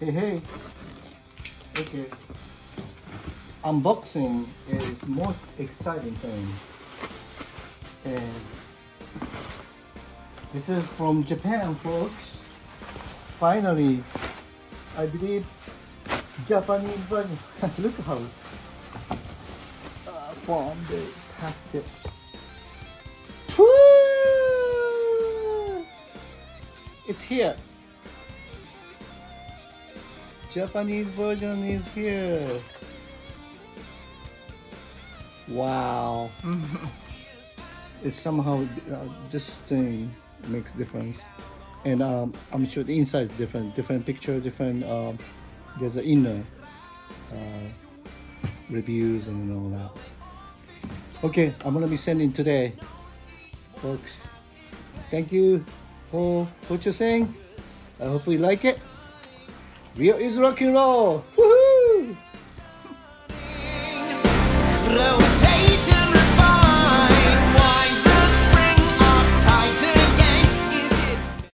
Hey, hey. Okay. Unboxing is most exciting thing. And this is from Japan, folks. Finally, I believe Japanese version. Look how uh, from the package. It's here. Japanese version is here. Wow. it's somehow uh, this thing makes difference, and um, I'm sure the inside is different. Different picture, different. Um, there's an inner uh, reviews and all that. Okay, I'm gonna be sending today, folks. Thank you for what you're saying. I hope you like it. Ryo is rock and roll! Woohoo!